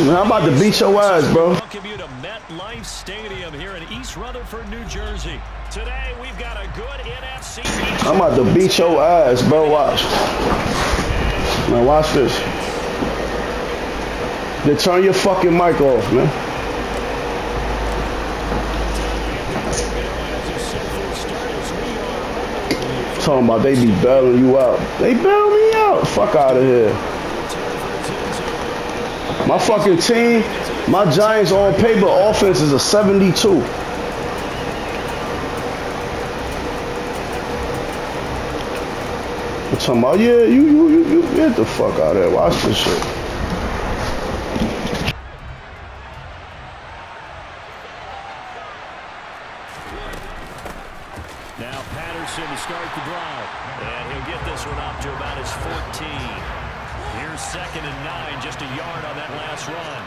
I'm about to beat your ass, bro. Welcome you to MetLife Stadium here in East Rutherford, New Jersey. Today we've got a good NFC. I'm about to beat your ass, bro. Watch. Now watch this. Then turn your fucking mic off, man. Talking about they be bailing you out. They bail me out. Fuck out of here. My fucking team, my Giants on paper offense is a 72. I'm talking about, yeah, you, you, you, you get the fuck out of there. Watch this shit. Now Patterson to start the drive. And he'll get this one up to about his 14. Here's second and nine, just a yard on that last run.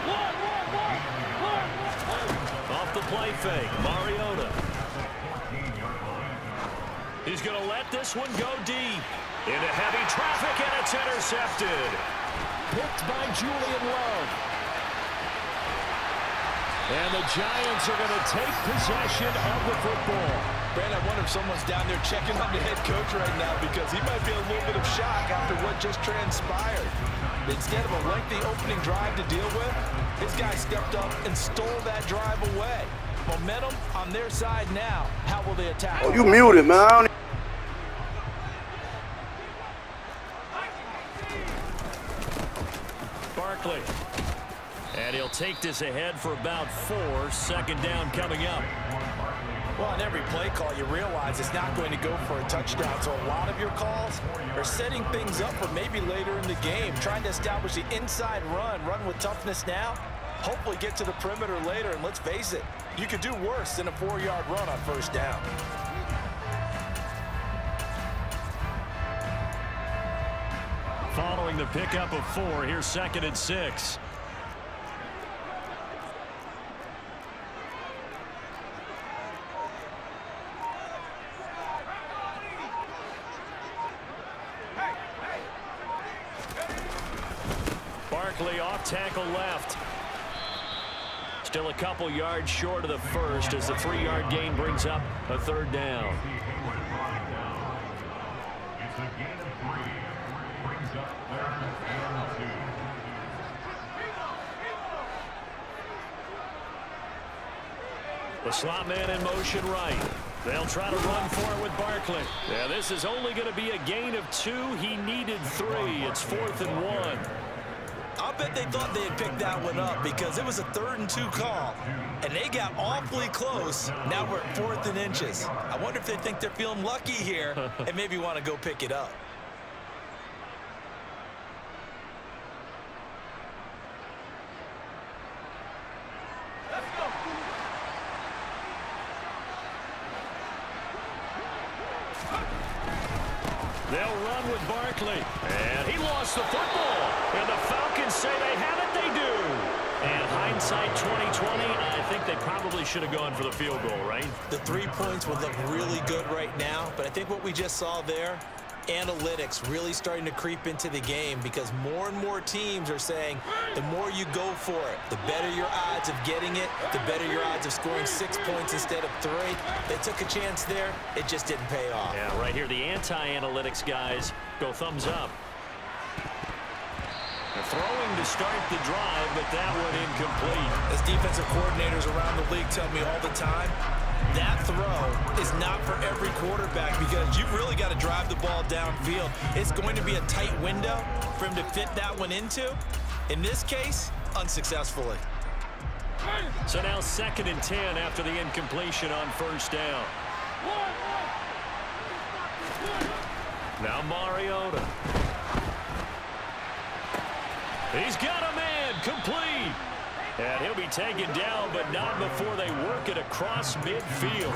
Off the play fake, Mariota. He's going to let this one go deep. Into heavy traffic, and it's intercepted. Picked by Julian Love. And the Giants are going to take possession of the football. Brand, I wonder if someone's down there checking on the head coach right now because he might be a little bit of shock after what just transpired. Instead of a lengthy opening drive to deal with, his guy stepped up and stole that drive away. Momentum on their side now. How will they attack? Oh, you muted, man. Barkley. And he'll take this ahead for about four. Second down coming up. Well, on every play call, you realize it's not going to go for a touchdown. So a lot of your calls are setting things up for maybe later in the game, trying to establish the inside run, run with toughness now, hopefully get to the perimeter later. And let's face it, you could do worse than a four-yard run on first down. Following the pickup of four, here's second and six. Barkley off tackle left. Still a couple yards short of the first as the three-yard gain brings up a third down. The slot man in motion right. They'll try to run for it with Barkley. Yeah, this is only going to be a gain of two. He needed three. It's fourth and one. I'll bet they thought they had picked that one up because it was a third and two call, and they got awfully close. Now we're at fourth and inches. I wonder if they think they're feeling lucky here and maybe want to go pick it up. They'll run with Barkley. And he lost the football. 2020, I think they probably should have gone for the field goal, right? The three points would look really good right now, but I think what we just saw there, analytics really starting to creep into the game because more and more teams are saying the more you go for it, the better your odds of getting it, the better your odds of scoring six points instead of three. They took a chance there. It just didn't pay off. Yeah, right here, the anti-analytics guys go thumbs up. Throwing to start the drive, but that one incomplete. As defensive coordinators around the league tell me all the time, that throw is not for every quarterback because you've really got to drive the ball downfield. It's going to be a tight window for him to fit that one into. In this case, unsuccessfully. So now second and 10 after the incompletion on first down. Now Mariota. He's got a man complete. And he'll be taken down, but not before they work it across midfield.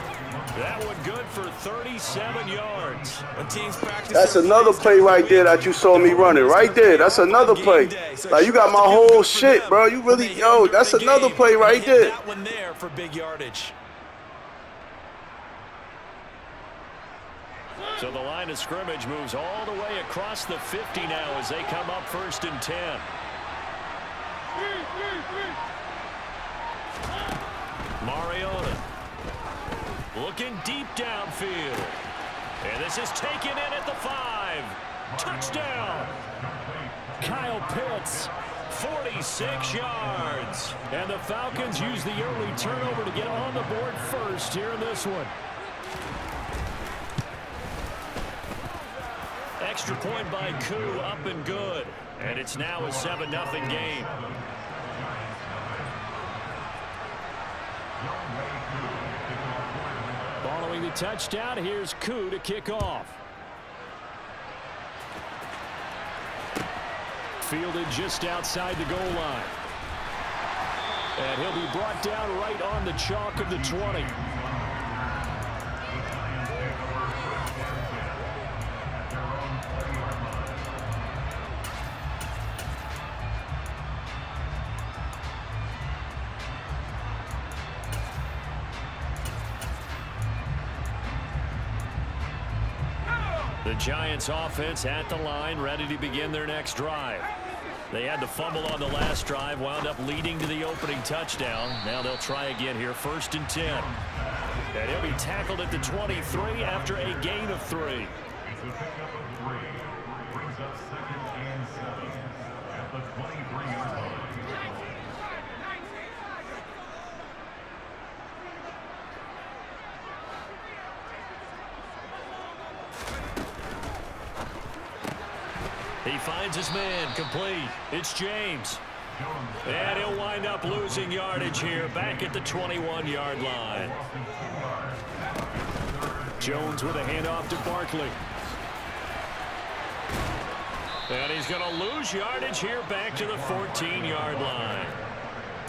That one good for 37 yards. When teams practice That's another play right there that you saw me running. Right there. That's another play. Like, you got my whole shit, bro. You really, yo, that's another play right there. That one there for big yardage. So the line of scrimmage moves all the way across the 50 now as they come up first and 10. Mariota looking deep downfield. And this is taken in at the five. Touchdown. Kyle Pitts, 46 yards. And the Falcons use the early turnover to get on the board first here in this one. Extra point by Koo, up and good. And it's now a 7-0 game. Following the touchdown, here's Koo to kick off. Fielded just outside the goal line. And he'll be brought down right on the chalk of the 20. Giants offense at the line, ready to begin their next drive. They had to fumble on the last drive, wound up leading to the opening touchdown. Now they'll try again here, first and 10. And he'll be tackled at the 23 after a gain of three. He man complete. It's James. And he'll wind up losing yardage here back at the 21-yard line. Jones with a handoff to Barkley. And he's going to lose yardage here back to the 14-yard line.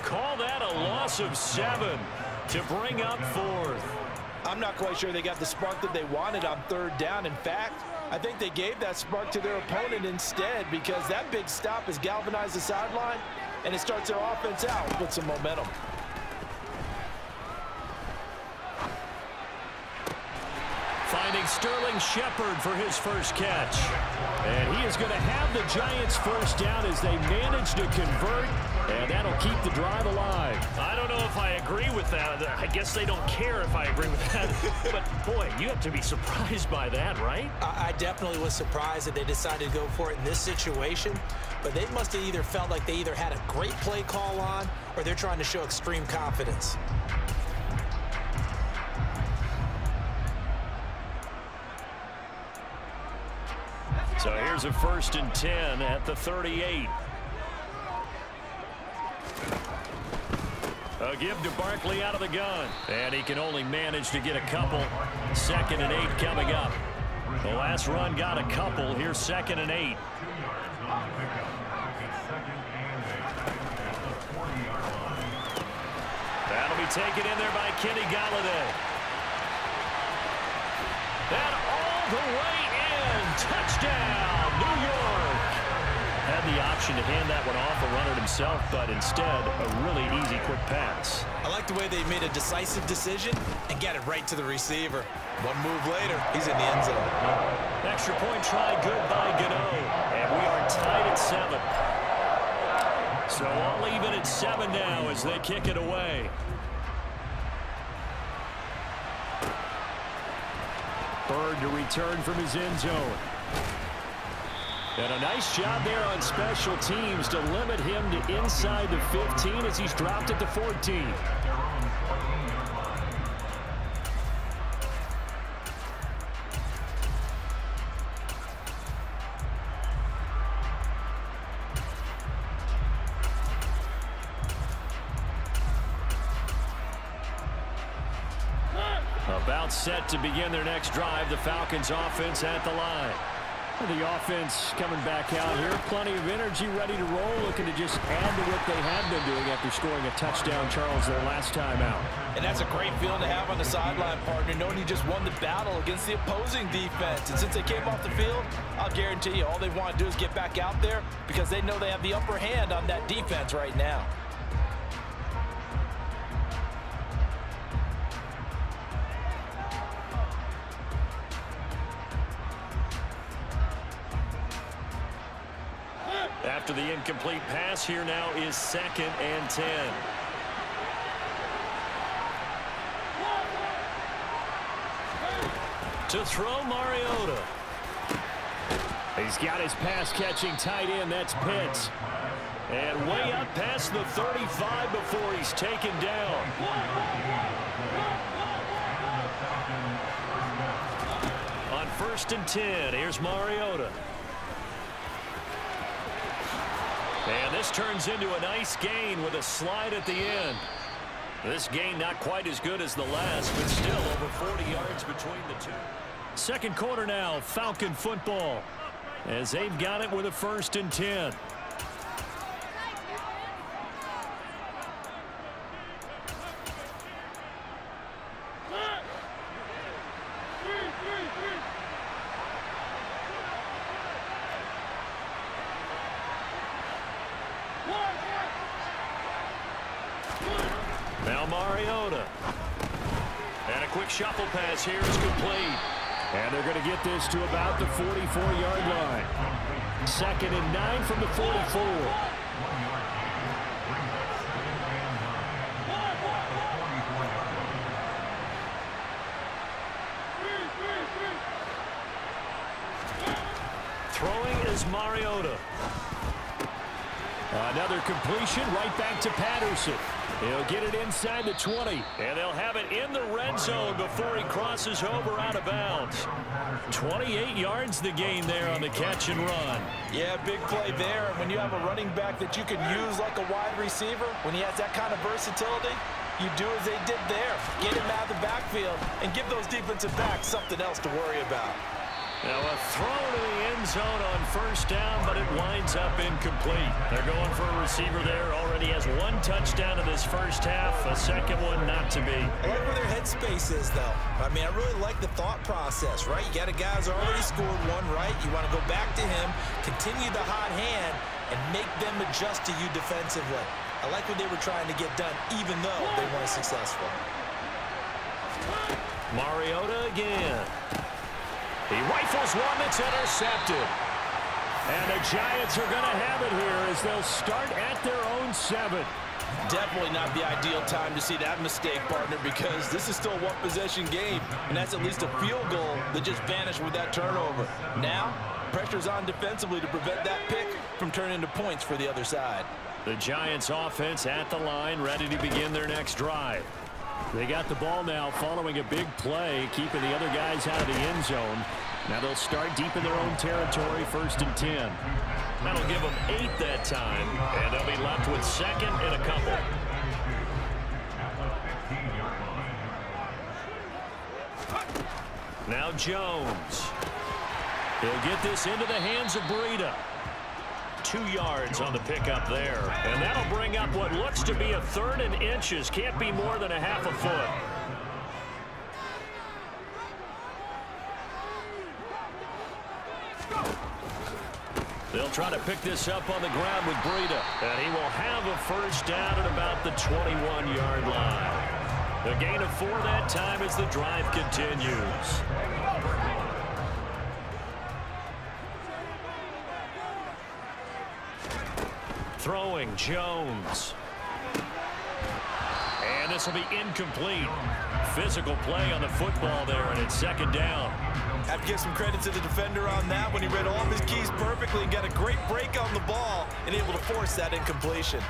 Call that a loss of seven to bring up fourth. I'm not quite sure they got the spark that they wanted on third down. In fact, I think they gave that spark to their opponent instead because that big stop has galvanized the sideline and it starts their offense out with some momentum. Finding Sterling Shepard for his first catch. And he is going to have the Giants first down as they manage to convert, and that'll keep the drive alive. I don't know if I agree with that. I guess they don't care if I agree with that. but, boy, you have to be surprised by that, right? I, I definitely was surprised that they decided to go for it in this situation, but they must have either felt like they either had a great play call on or they're trying to show extreme confidence. So here's a first and 10 at the 38. A give to Barkley out of the gun. And he can only manage to get a couple. Second and eight coming up. The last run got a couple. Here, second and eight. That'll be taken in there by Kenny Golladay. And all the way in. Touchdown, the option to hand that one off or run it himself, but instead, a really easy quick pass. I like the way they made a decisive decision and get it right to the receiver. One move later, he's in the end zone. Extra point try good by Gano. And we are tied at seven. So all even at seven now as they kick it away. Bird to return from his end zone. And a nice job there on special teams to limit him to inside the 15 as he's dropped at the 14. About set to begin their next drive. The Falcons offense at the line. The offense coming back out here. Plenty of energy, ready to roll, looking to just add to what they have been doing after scoring a touchdown, Charles, their last time out. And that's a great feeling to have on the sideline, partner, knowing you just won the battle against the opposing defense. And since they came off the field, I'll guarantee you all they want to do is get back out there because they know they have the upper hand on that defense right now. After the incomplete pass, here now is second and 10. To throw Mariota. He's got his pass-catching tight end. That's Pitts. And way up past the 35 before he's taken down. On first and 10, here's Mariota. And this turns into a nice gain with a slide at the end. This gain not quite as good as the last, but still over 40 yards between the two. Second quarter now, Falcon football. As they've got it with a first and 10. Now Mariota. And a quick shuffle pass here is complete. And they're going to get this to about the 44-yard line. Second and nine from the 44. Throwing is Mariota. Another completion right back to Patterson. He'll get it inside the 20, and they'll have it in the red zone before he crosses over out of bounds. 28 yards the gain there on the catch and run. Yeah, big play there. When you have a running back that you can use like a wide receiver, when he has that kind of versatility, you do as they did there. Get him out of the backfield and give those defensive backs something else to worry about. Now a throw to the end zone on first down, but it winds up incomplete. They're going for a receiver there. Already has one touchdown in this first half. A second one not to be. I like where their headspace is, though. I mean, I really like the thought process, right? You got a guy who's already scored one, right? You want to go back to him, continue the hot hand, and make them adjust to you defensively. I like what they were trying to get done, even though they weren't successful. Mariota again. He rifles one that's intercepted. And the Giants are going to have it here as they'll start at their own seven. Definitely not the ideal time to see that mistake, partner, because this is still a one-possession game, and that's at least a field goal that just vanished with that turnover. Now, pressure's on defensively to prevent that pick from turning into points for the other side. The Giants offense at the line, ready to begin their next drive. They got the ball now following a big play, keeping the other guys out of the end zone. Now they'll start deep in their own territory, first and 10. That'll give them eight that time, and they'll be left with second and a couple. Now Jones. He'll get this into the hands of Breida. Two yards on the pickup there. And that'll bring up what looks to be a third and inches. Can't be more than a half a foot. They'll try to pick this up on the ground with Breida. And he will have a first down at about the 21-yard line. The gain of four that time as the drive continues. Throwing Jones. And this will be incomplete. Physical play on the football there, and it's second down. Have to give some credit to the defender on that when he read all of his keys perfectly and got a great break on the ball and able to force that incompletion.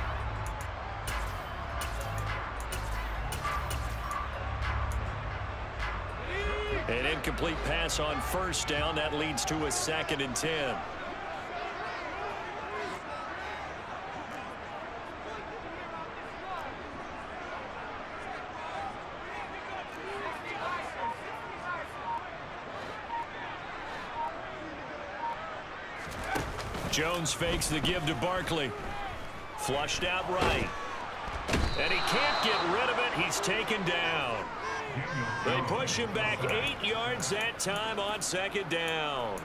An incomplete pass on first down. That leads to a second and 10. Jones fakes the give to Barkley. Flushed out right. And he can't get rid of it. He's taken down. They push him back eight yards that time on second down.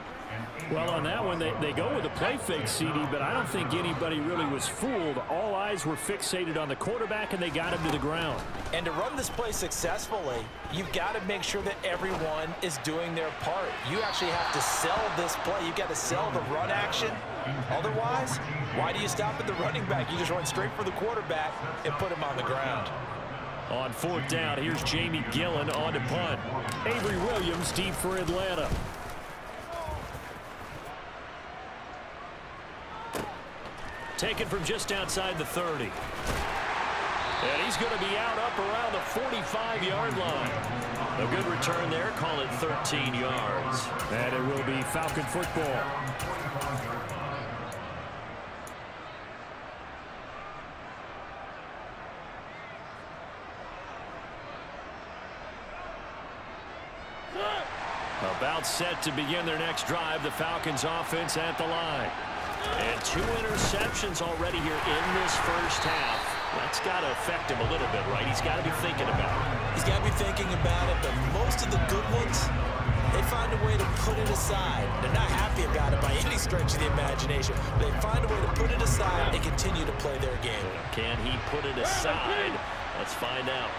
Well, on that one, they, they go with a play fake, CD, but I don't think anybody really was fooled. All eyes were fixated on the quarterback, and they got him to the ground. And to run this play successfully, you've got to make sure that everyone is doing their part. You actually have to sell this play. You've got to sell the run action Otherwise, why do you stop at the running back? You just run straight for the quarterback and put him on the ground. On fourth down, here's Jamie Gillan on to punt. Avery Williams deep for Atlanta. Taken from just outside the 30. And he's going to be out up around the 45-yard line. A good return there. Call it 13 yards. And it will be Falcon football. Set to begin their next drive. The Falcons offense at the line. And two interceptions already here in this first half. That's got to affect him a little bit, right? He's got to be thinking about it. He's got to be thinking about it, but most of the good ones, they find a way to put it aside. They're not happy about it by any stretch of the imagination. They find a way to put it aside and continue to play their game. Can he put it aside? Let's find out.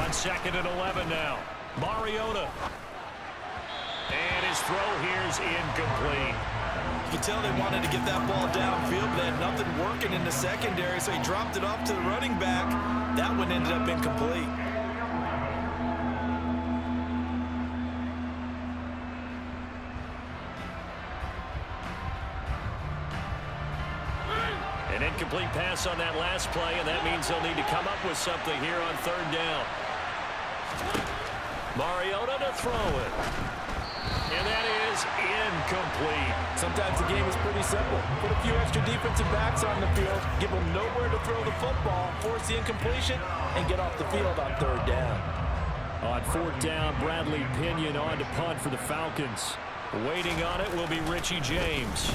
On second and 11 now. Mariota. His throw here is incomplete. You can tell they wanted to get that ball downfield, but they had nothing working in the secondary, so he dropped it off to the running back. That one ended up incomplete. An incomplete pass on that last play, and that means they'll need to come up with something here on third down. Mariota to throw it. And that is incomplete. Sometimes the game is pretty simple. Put a few extra defensive backs on the field, give them nowhere to throw the football, force the incompletion, and get off the field on third down. On fourth down, Bradley Pinion on to punt for the Falcons. Waiting on it will be Richie James.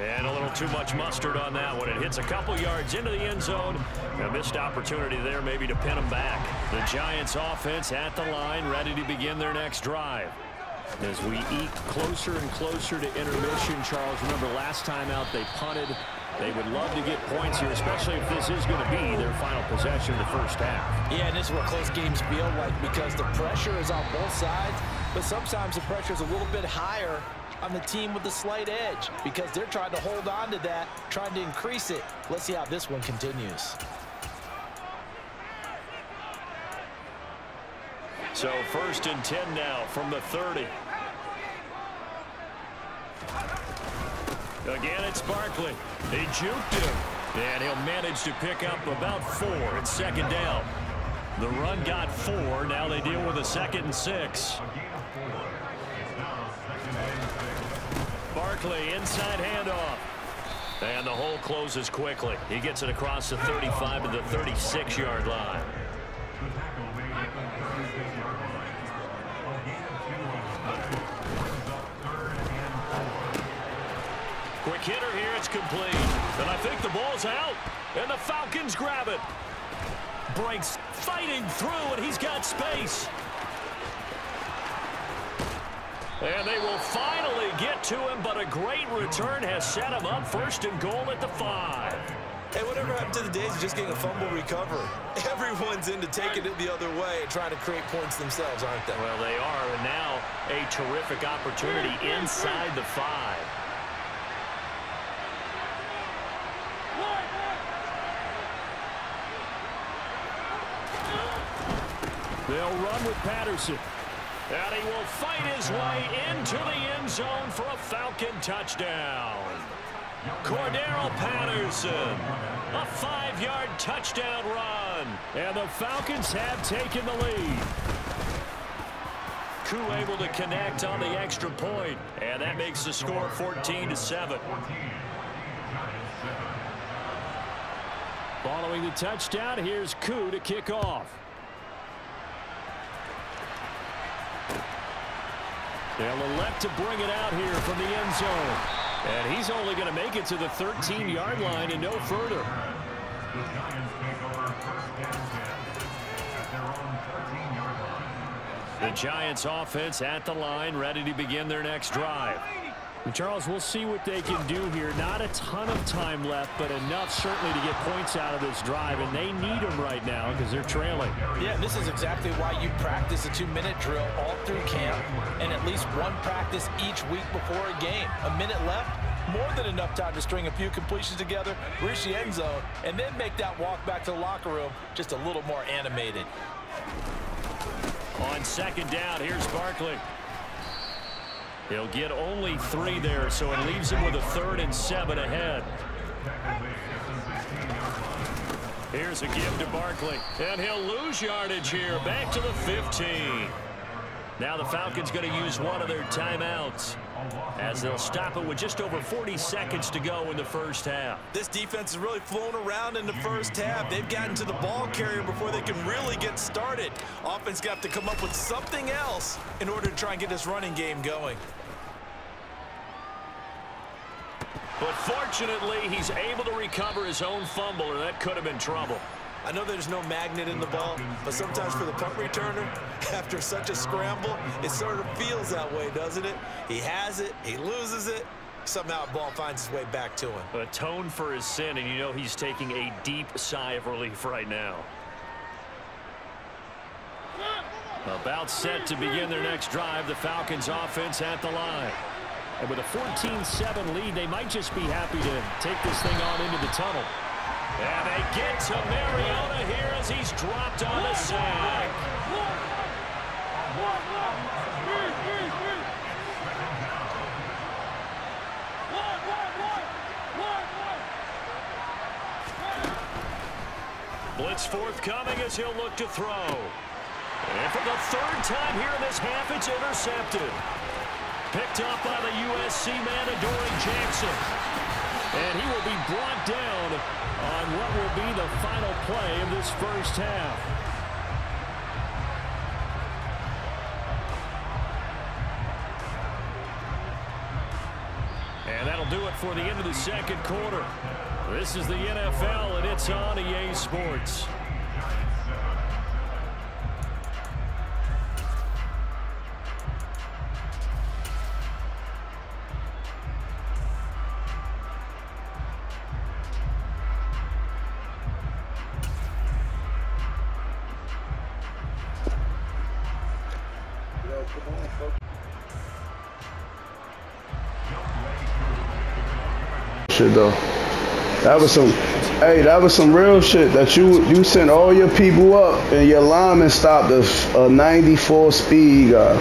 And little too much mustard on that one. It hits a couple yards into the end zone. A missed opportunity there maybe to pin them back. The Giants offense at the line, ready to begin their next drive. As we eat closer and closer to intermission, Charles, remember last time out they punted. They would love to get points here, especially if this is going to be their final possession of the first half. Yeah, and this is what close games feel like because the pressure is on both sides, but sometimes the pressure is a little bit higher on the team with the slight edge because they're trying to hold on to that, trying to increase it. Let's see how this one continues. So first and 10 now from the 30. Again, it's Barkley. They juked him. And he'll manage to pick up about four. It's second down. The run got four. Now they deal with a second and six. Barkley, inside handoff. And the hole closes quickly. He gets it across the 35 to the 36-yard line. Quick hitter here. It's complete. And I think the ball's out. And the Falcons grab it. Breaks fighting through, and he's got space. And they will finally get to him, but a great return has set him up first and goal at the five. Hey, whatever happened to the days of just getting a fumble recovery? Everyone's into taking it the other way and trying to create points themselves, aren't they? Well, they are, and now a terrific opportunity inside the five. They'll run with Patterson. And he will fight his way into the end zone for a Falcon touchdown. Cordarrelle Patterson, a five-yard touchdown run. And the Falcons have taken the lead. Koo able to connect on the extra point, and that makes the score 14 to 7. Following the touchdown, here's Koo to kick off. They'll elect to bring it out here from the end zone. And he's only going to make it to the 13-yard line and no further. The Giants offense at the line, ready to begin their next drive. Charles, we'll see what they can do here. Not a ton of time left, but enough certainly to get points out of this drive, and they need them right now because they're trailing. Yeah, this is exactly why you practice a two-minute drill all through camp and at least one practice each week before a game. A minute left, more than enough time to string a few completions together, reach the end zone, and then make that walk back to the locker room just a little more animated. On second down, here's Barkley. He'll get only three there, so it leaves him with a third and seven ahead. Here's a give to Barkley, and he'll lose yardage here. Back to the 15. Now the Falcons going to use one of their timeouts as they'll stop it with just over 40 seconds to go in the first half. This defense has really flown around in the first half. They've gotten to the ball carrier before they can really get started. Offense got to come up with something else in order to try and get this running game going. But fortunately, he's able to recover his own fumble, or that could have been trouble. I know there's no magnet in the ball, but sometimes for the punt returner, after such a scramble, it sort of feels that way, doesn't it? He has it, he loses it, somehow the ball finds its way back to him. Atone for his sin, and you know he's taking a deep sigh of relief right now. About set to begin their next drive, the Falcons offense at the line. And with a 14-7 lead, they might just be happy to take this thing on into the tunnel. And they get to Mariota here as he's dropped on the sack. Blitz forthcoming as he'll look to throw. And for the third time here in this half, it's intercepted. Picked up by the USC man, Adoree Jackson. And he will be brought down on what will be the final play of this first half. And that'll do it for the end of the second quarter. This is the NFL, and it's on EA Sports. Shit though. That was some, hey, that was some real shit that you you sent all your people up and your lineman stopped a, a 94 speed guy.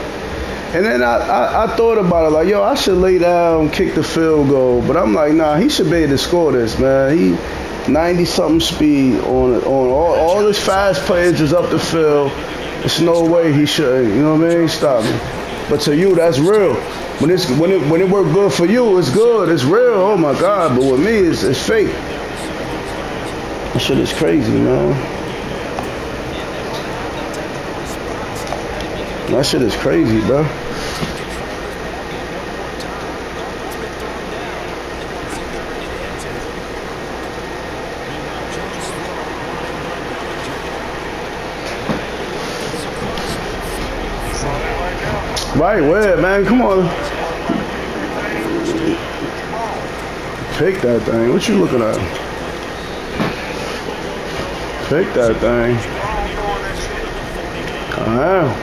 And then I, I, I thought about it like, yo, I should lay down, kick the field goal. But I'm like, nah, he should be able to score this, man. He 90 something speed on on all, all his fast players is up the field. There's no way he should, you know what I mean? Stop me. But to you, that's real. When it's when it when it work good for you, it's good. It's real. Oh my God. But with me, it's, it's fake. That shit is crazy, man. That shit is crazy, bro. Right, where, man? Come on. Pick that thing. What you looking at? Pick that thing. Wow.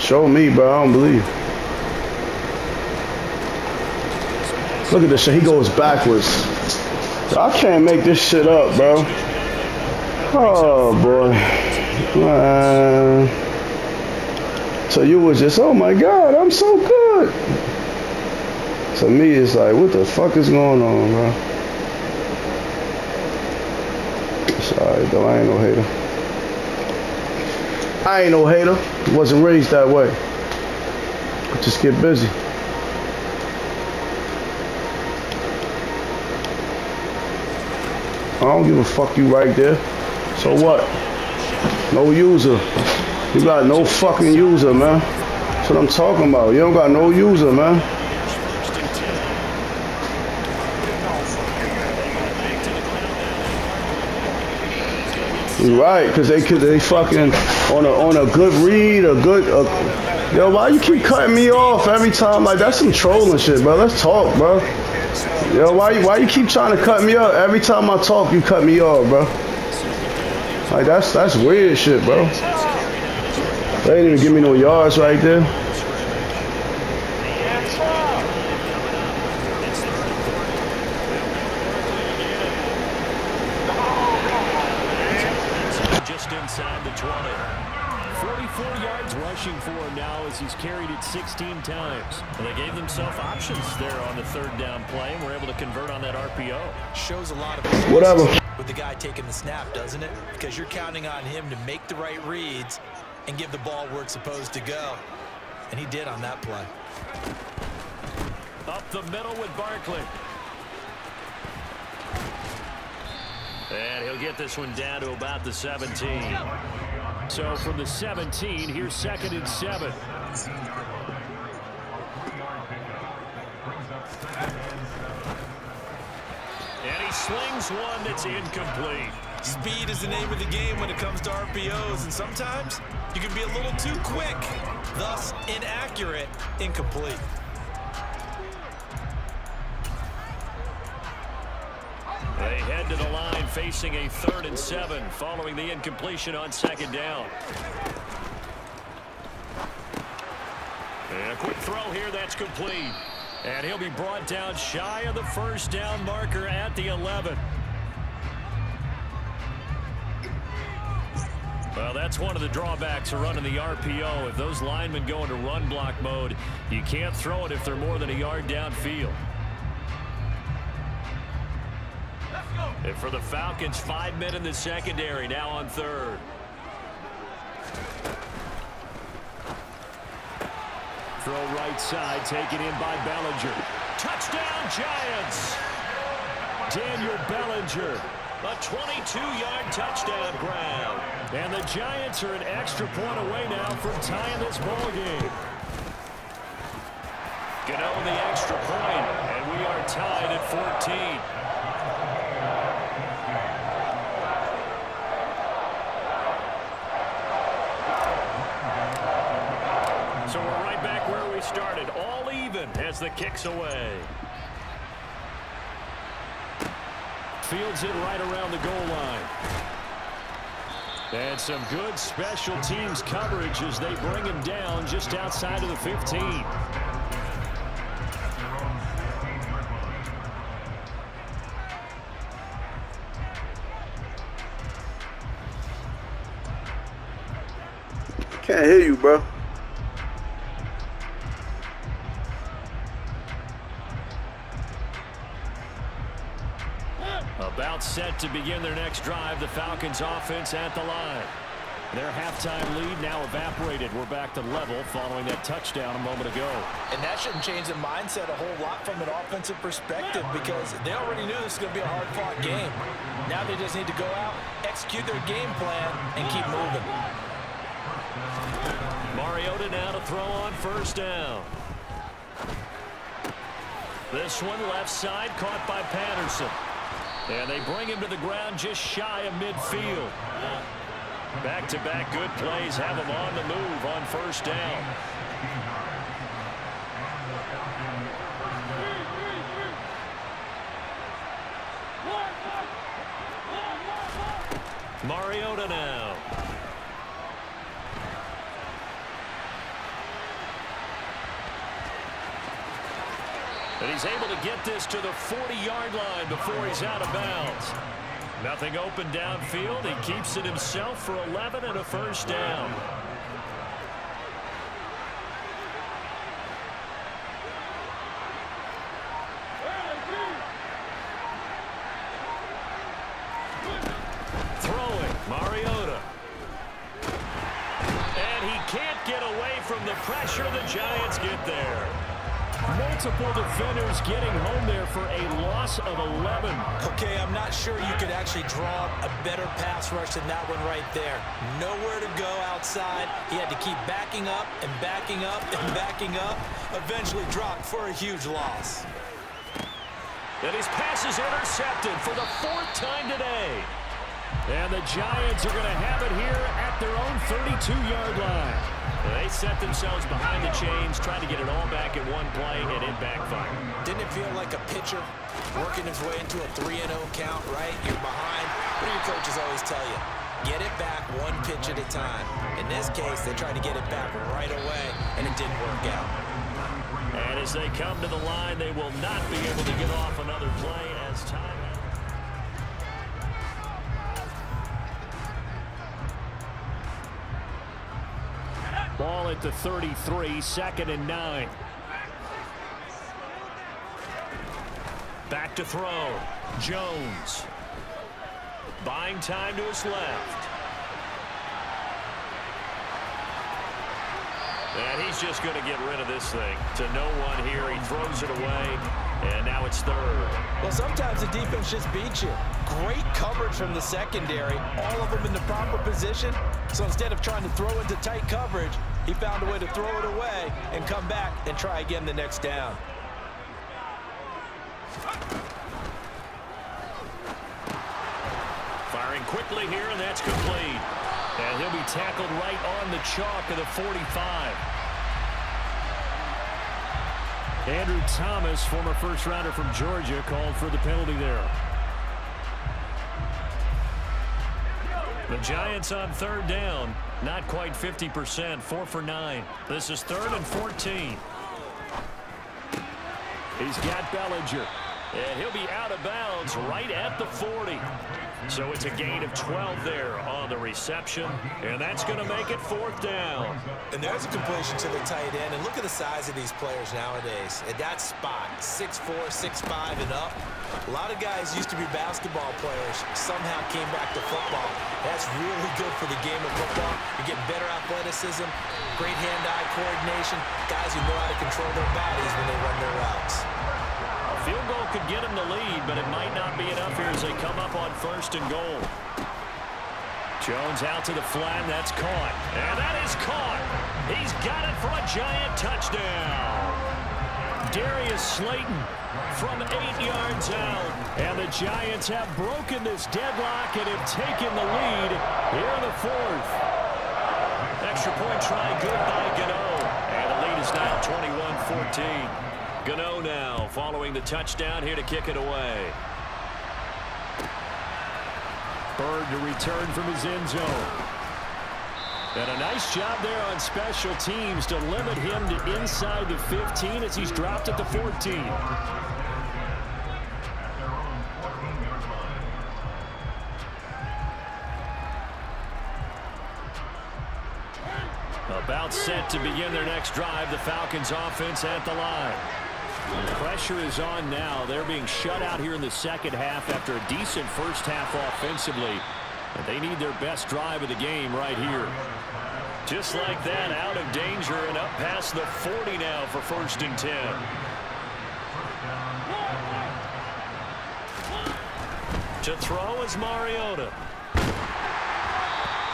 Show me, bro. I don't believe. Look at this shit. He goes backwards. I can't make this shit up, bro. Oh, boy. So you was just, oh my God, I'm so good. To me, it's like, what the fuck is going on, bro? Sorry, though, I ain't no hater. I ain't no hater. Wasn't raised that way. Just get busy. I don't give a fuck you right there. So what? No user. You got no fucking user, man. That's what I'm talking about. You don't got no user, man. Right, because they could they fucking on a on a good read, a good. Uh, yo, why you keep cutting me off every time? Like that's some trolling shit, bro. Let's talk, bro. Yo, why you why you keep trying to cut me off every time I talk? You cut me off, bro. Like that's that's weird shit, bro. They didn't even give me no yards right there. Just inside the 20. 44 yards rushing for him now as he's carried it 16 times. And they gave themselves options there on the third down play and were able to convert on that RPO. Shows a lot of Whatever. with the guy taking the snap, doesn't it? Because you're counting on him to make the right reads and give the ball where it's supposed to go. And he did on that play. Up the middle with Barkley. And he'll get this one down to about the 17. So from the 17, here's second and seven. And he slings one that's incomplete. Speed is the name of the game when it comes to RPOs, and sometimes you can be a little too quick, thus inaccurate, incomplete. They head to the line facing a third and seven following the incompletion on second down. And a quick throw here that's complete. And he'll be brought down shy of the first down marker at the 11. Well, that's one of the drawbacks of running the RPO. If those linemen go into run block mode, you can't throw it if they're more than a yard downfield. And for the Falcons, five men in the secondary, now on third. Throw right side, taken in by Bellinger. Touchdown, Giants! Daniel Bellinger, a 22-yard touchdown grab. And the Giants are an extra point away now from tying this ball game. Gano on the extra point, and we are tied at 14. The kick's away. Fields it right around the goal line. And some good special teams coverage as they bring him down just outside of the 15. Can't hear you, bro. Set to begin their next drive, the Falcons offense at the line. Their halftime lead now evaporated. We're back to level following that touchdown a moment ago. And that shouldn't change the mindset a whole lot from an offensive perspective because they already knew this was going to be a hard-fought game. Now they just need to go out, execute their game plan, and keep moving. Mariota now to throw on first down. This one left side caught by Patterson. And they bring him to the ground just shy of midfield. Back-to-back -back good plays have him on the move on first down. Mariota now. And he's able to get this to the 40-yard line before he's out of bounds. Nothing open downfield. He keeps it himself for 11 and a first down. Throwing, Mariota. And he can't get away from the pressure. The Giants get. Multiple defenders getting home there for a loss of 11. Okay, I'm not sure you could actually draw a better pass rush than that one right there. Nowhere to go outside. He had to keep backing up and backing up and backing up. Eventually dropped for a huge loss. And his pass is intercepted for the fourth time today. And the Giants are going to have it here at their own 32-yard line. They set themselves behind the chains, trying to get it all back in one play, and it backfired. Didn't it feel like a pitcher working his way into a 3-0 count, right? You're behind. What do your coaches always tell you? Get it back one pitch at a time. In this case, they tried to get it back right away, and it didn't work out. And as they come to the line, they will not be able to get off another play as time Ball at the 33, second and nine. Back to throw. Jones. Buying time to his left. And he's just going to get rid of this thing. To no one here. He throws it away. And now it's third. Well, sometimes the defense just beats you. Great coverage from the secondary. All of them in the proper position. So instead of trying to throw into tight coverage, he found a way to throw it away and come back and try again the next down. Firing quickly here, and that's complete. And he'll be tackled right on the chalk of the 45. Andrew Thomas, former first-rounder from Georgia, called for the penalty there. The Giants on third down. Not quite 50%. Four for nine. This is third and 14. He's got Bellinger. And he'll be out of bounds right at the 40. So it's a gain of 12 there on the reception. And that's going to make it fourth down. And there's a completion to the tight end. And look at the size of these players nowadays. At that spot, 6'4", 6'5", and up. A lot of guys used to be basketball players. Somehow came back to football. That's really good for the game of football. You get better athleticism, great hand-eye coordination. Guys who know how to control their bodies when they run their routes. A field goal could get them the lead, but it might not be enough here as they come up on first and goal. Jones out to the flat, that's caught. And that is caught. He's got it for a giant touchdown. Darius Slayton from eight yards out. And the Giants have broken this deadlock and have taken the lead here in the fourth. Extra point try good by Gano. And the lead is now 21-14. Gano now following the touchdown here to kick it away. Bird to return from his end zone. And a nice job there on special teams to limit him to inside the 15 as he's dropped at the 14. About set to begin their next drive, the Falcons offense at the line. The pressure is on now. They're being shut out here in the second half after a decent first half offensively. And they need their best drive of the game right here. Just like that, out of danger and up past the 40 now for first and 10. To throw is Mariota.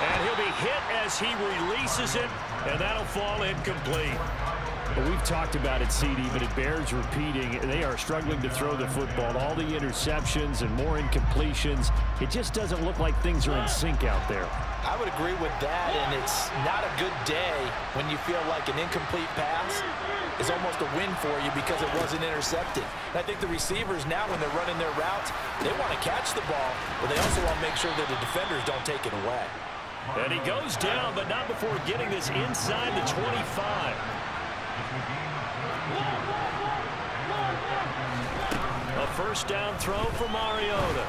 And he'll be hit as he releases it, and that'll fall incomplete. Well, we've talked about it, CD, but it bears repeating. They are struggling to throw the football. All the interceptions and more incompletions. It just doesn't look like things are in sync out there. I would agree with that, and it's not a good day when you feel like an incomplete pass is almost a win for you because it wasn't intercepted. And I think the receivers now, when they're running their routes, they want to catch the ball, but they also want to make sure that the defenders don't take it away. And he goes down, but not before getting this inside the 25. A first down throw for Mariota.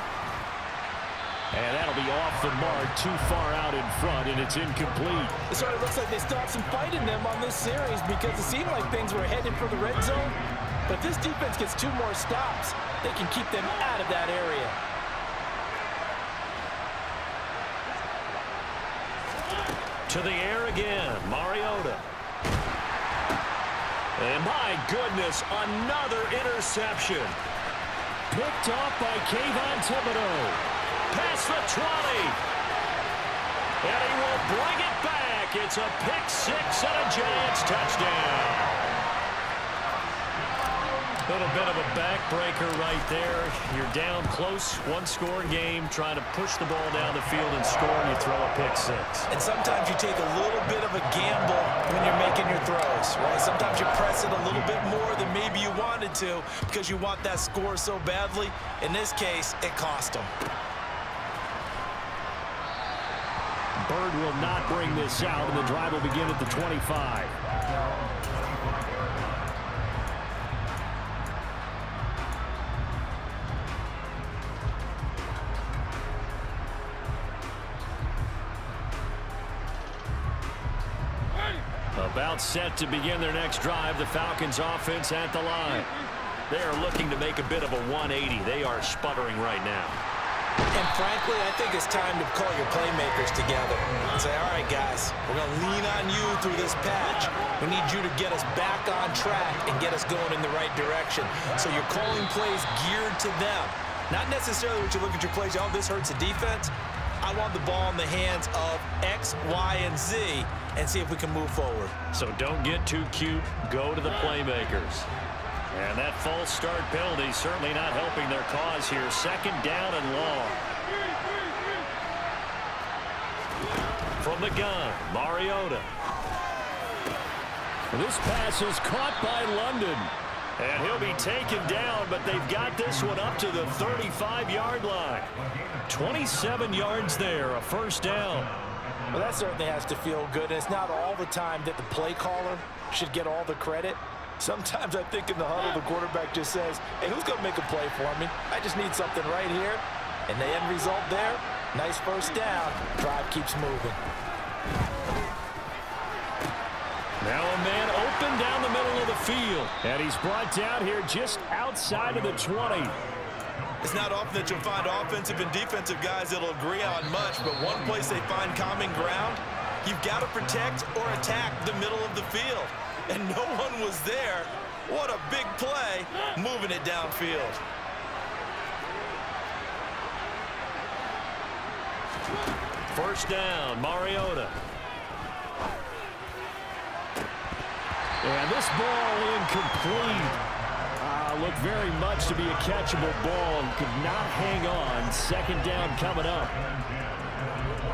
And that'll be off the mark, too far out in front, and it's incomplete. So It sort of looks like they have some fight in them on this series because it seemed like things were headed for the red zone. But if this defense gets two more stops, they can keep them out of that area. To the air again, Mariota. And my goodness, another interception. Picked off by Kayvon Thibodeaux. Past the 20. And he will bring it back. It's a pick six and a Giants touchdown. A little bit of a backbreaker right there. You're down close, one-score game, trying to push the ball down the field and score, and you throw a pick six. And sometimes you take a little bit of a gamble when you're making your throws, right? Sometimes you press it a little bit more than maybe you wanted to because you want that score so badly. In this case, it cost them. Bird will not bring this out, and the drive will begin at the 25. Set to begin their next drive, the Falcons offense at the line. They are looking to make a bit of a 180. They are sputtering right now. And frankly, I think it's time to call your playmakers together and say, all right, guys, we're going to lean on you through this patch. We need you to get us back on track and get us going in the right direction. So you're calling plays geared to them. Not necessarily what you look at your plays, oh, this hurts the defense. I want the ball in the hands of X, Y, and Z and see if we can move forward. So don't get too cute. Go to the playmakers. And that false start penalty certainly not helping their cause here. Second down and long. From the gun, Mariota. This pass is caught by London. And he'll be taken down, but they've got this one up to the 35-yard line. 27 yards there, a first down. Well, that certainly has to feel good. And it's not all the time that the play caller should get all the credit. Sometimes I think in the huddle, the quarterback just says, hey, who's going to make a play for me? I just need something right here. And the end result there, nice first down. Drive keeps moving. Now a man open down the middle of the field. And he's brought down here just outside of the 20. It's not often that you'll find offensive and defensive guys that'll agree on much, but one place they find common ground, you've got to protect or attack the middle of the field. And no one was there. What a big play, moving it downfield. First down, Mariota. And this ball incomplete. Looked very much to be a catchable ball and could not hang on. Second down coming up.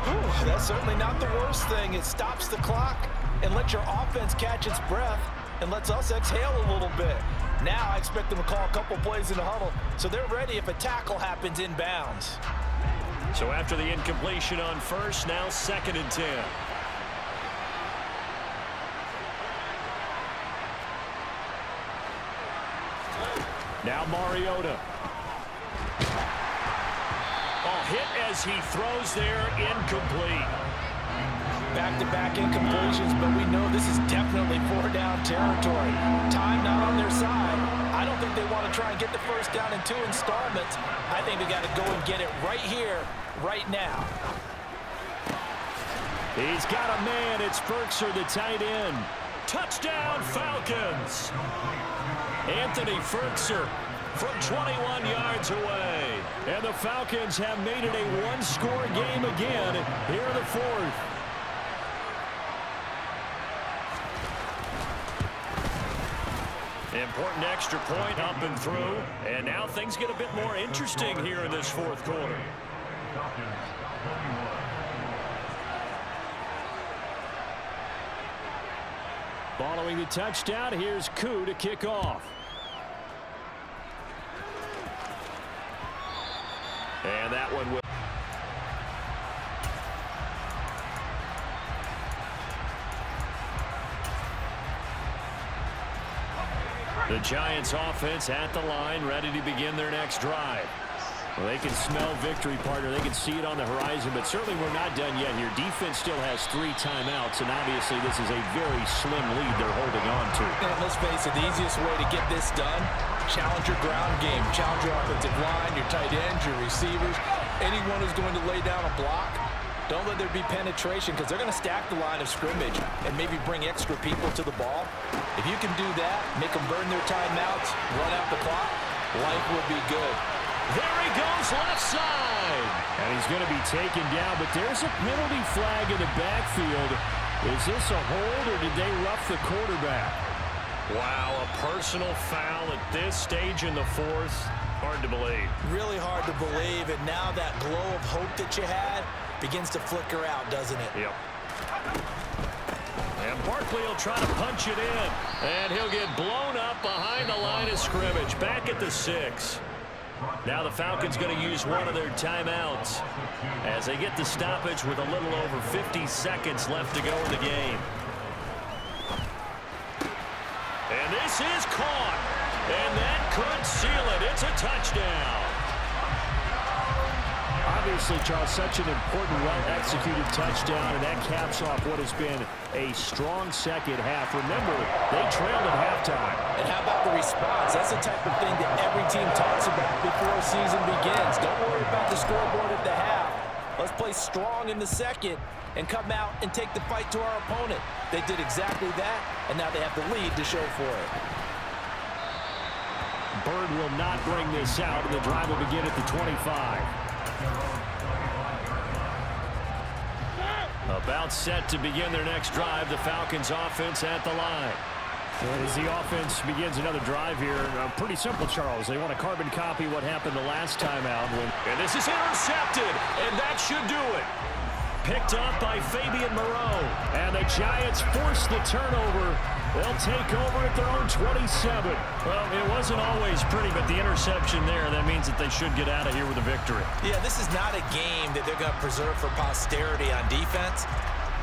Whew, that's certainly not the worst thing. It stops the clock and lets your offense catch its breath and lets us exhale a little bit. Now I expect them to call a couple plays in the huddle so they're ready if a tackle happens inbounds. So after the incompletion on first, now second and 10. Now Mariota. Oh, hit as he throws there, incomplete. Back-to-back -back incompletions, but we know this is definitely four-down territory. Time not on their side. I don't think they want to try and get the first down in two installments. I think they got to go and get it right here, right now. He's got a man. It's Firkser, the tight end. Touchdown, Falcons. Anthony Firkser from 21 yards away. And the Falcons have made it a one-score game again here in the fourth. Important extra point up and through. And now things get a bit more interesting here in this fourth quarter. Following the touchdown, here's Koo to kick off. And that one will. The Giants offense at the line, ready to begin their next drive. Well, they can smell victory, partner. They can see it on the horizon, but certainly we're not done yet here. Defense still has three timeouts, and obviously this is a very slim lead they're holding on to. And let's face it, the easiest way to get this done, challenge your ground game. Challenge your offensive line, your tight ends, your receivers, anyone who's going to lay down a block. Don't let there be penetration because they're going to stack the line of scrimmage and maybe bring extra people to the ball. If you can do that, make them burn their timeouts, run out the clock, life will be good. There he goes left side. And he's going to be taken down, but there's a penalty flag in the backfield. Is this a hold or did they rough the quarterback? Wow, a personal foul at this stage in the fourth. Hard to believe. Really hard to believe, and now that glow of hope that you had begins to flicker out, doesn't it? Yep. And Barkley will try to punch it in. And he'll get blown up behind the line of scrimmage. Back at the six. Now the Falcons going to use one of their timeouts as they get the stoppage with a little over 50 seconds left to go in the game. And this is caught. And that could seal it. It's a touchdown. Obviously, Charles, such an important, well-executed touchdown, and that caps off what has been a strong second half. Remember, they trailed at halftime. And how about the response? That's the type of thing that every team talks about before a season begins. Don't worry about the scoreboard at the Let's play strong in the second and come out and take the fight to our opponent. They did exactly that, and now they have the lead to show for it. Bird will not bring this out, and the drive will begin at the 25. About set to begin their next drive, the Falcons offense at the line. And as the offense begins another drive here, uh, pretty simple, Charles. They want to carbon copy what happened the last time out. When and this is intercepted, and that should do it. Picked up by Fabian Moreau. And the Giants force the turnover They'll take over at their own 27. Well, it wasn't always pretty, but the interception there, that means that they should get out of here with a victory. Yeah, this is not a game that they're going to preserve for posterity on defense,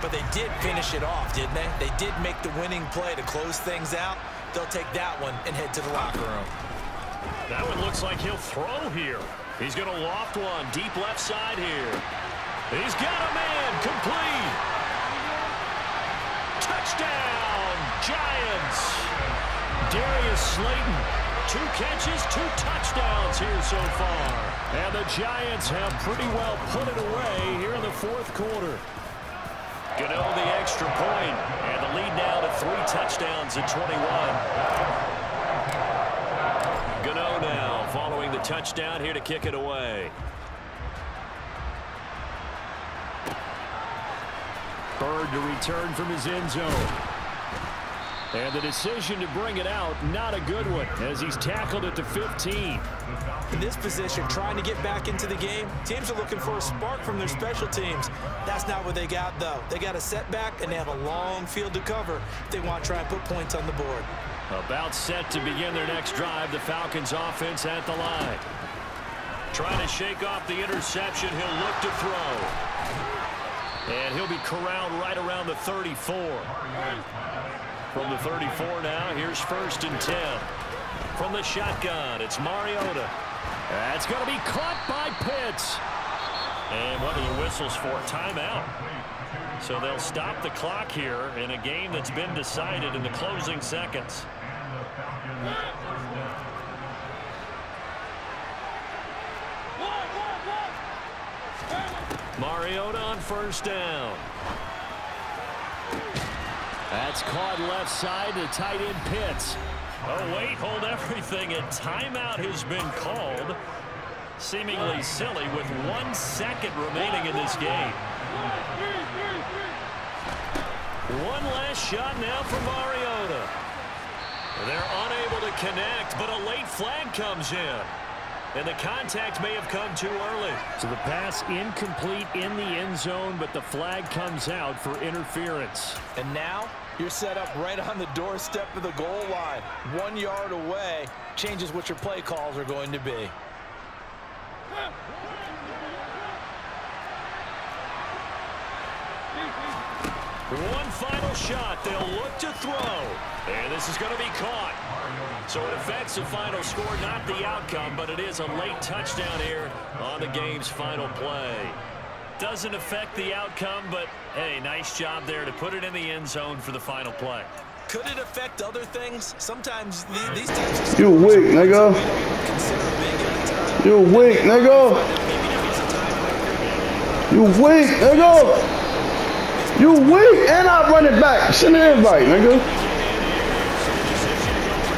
but they did finish it off, didn't they? They did make the winning play to close things out. They'll take that one and head to the locker room. That one looks like he'll throw here. He's going to loft one deep left side here. He's got a man complete. Touchdown! Giants. Darius Slayton, two catches, two touchdowns here so far. And the Giants have pretty well put it away here in the fourth quarter. Gano the extra point, and the lead now to three touchdowns at 21. Gano now following the touchdown here to kick it away. Bird to return from his end zone. And the decision to bring it out, not a good one, as he's tackled at the 15. In this position, trying to get back into the game, teams are looking for a spark from their special teams. That's not what they got, though. They got a setback, and they have a long field to cover if they want to try and put points on the board. About set to begin their next drive, the Falcons offense at the line. Trying to shake off the interception, he'll look to throw. And he'll be corralled right around the 34. From the 34 now, here's first and 10. From the shotgun, it's Mariota. That's going to be caught by Pitts. And what are the whistles for? Timeout. So they'll stop the clock here in a game that's been decided in the closing seconds. Mariota on first down. That's caught left side to tight end Pitts. Oh, wait, hold everything. A timeout has been called. Seemingly silly with one second remaining in this game. One last shot now for Mariota. They're unable to connect, but a late flag comes in. And the contact may have come too early. So the pass incomplete in the end zone, but the flag comes out for interference. And now you're set up right on the doorstep of the goal line. One yard away changes what your play calls are going to be. One final shot. They'll look to throw. And this is going to be caught. So it affects the final score, not the outcome, but it is a late touchdown here on the game's final play. Doesn't affect the outcome, but, hey, nice job there to put it in the end zone for the final play. Could it affect other things? Sometimes these types of... You weak, nigga. You weak, nigga. You weak, nigga. You weak, and I run it back. Send an invite, nigga.